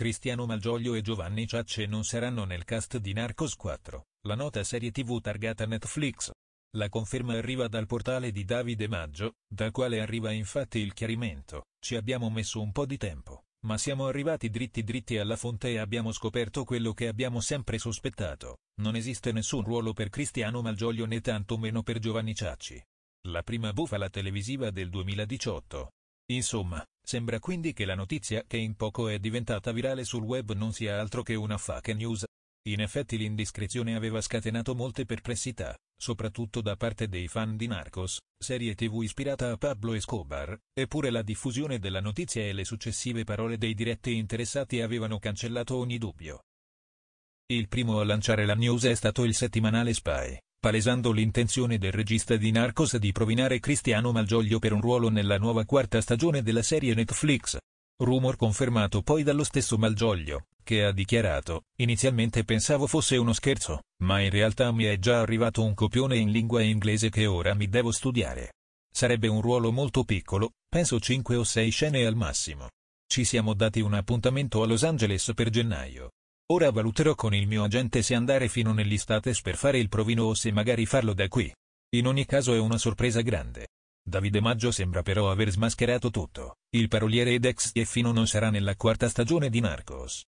Cristiano Malgioglio e Giovanni Ciacce non saranno nel cast di Narcos 4, la nota serie tv targata Netflix. La conferma arriva dal portale di Davide Maggio, dal quale arriva infatti il chiarimento, ci abbiamo messo un po' di tempo, ma siamo arrivati dritti dritti alla fonte e abbiamo scoperto quello che abbiamo sempre sospettato, non esiste nessun ruolo per Cristiano Malgioglio né tanto meno per Giovanni Ciacci. La prima bufala televisiva del 2018. Insomma, sembra quindi che la notizia che in poco è diventata virale sul web non sia altro che una fake news. In effetti l'indiscrezione aveva scatenato molte perplessità, soprattutto da parte dei fan di Narcos, serie tv ispirata a Pablo Escobar, eppure la diffusione della notizia e le successive parole dei diretti interessati avevano cancellato ogni dubbio. Il primo a lanciare la news è stato il settimanale Spy, palesando l'intenzione del regista di Narcos di provinare Cristiano Malgioglio per un ruolo nella nuova quarta stagione della serie Netflix. Rumor confermato poi dallo stesso Malgioglio, che ha dichiarato, inizialmente pensavo fosse uno scherzo, ma in realtà mi è già arrivato un copione in lingua inglese che ora mi devo studiare. Sarebbe un ruolo molto piccolo, penso 5 o 6 scene al massimo. Ci siamo dati un appuntamento a Los Angeles per gennaio. Ora valuterò con il mio agente se andare fino nell'estate per fare il provino o se magari farlo da qui. In ogni caso è una sorpresa grande. Davide Maggio sembra però aver smascherato tutto. Il paroliere ed ex Tieffino non sarà nella quarta stagione di Narcos.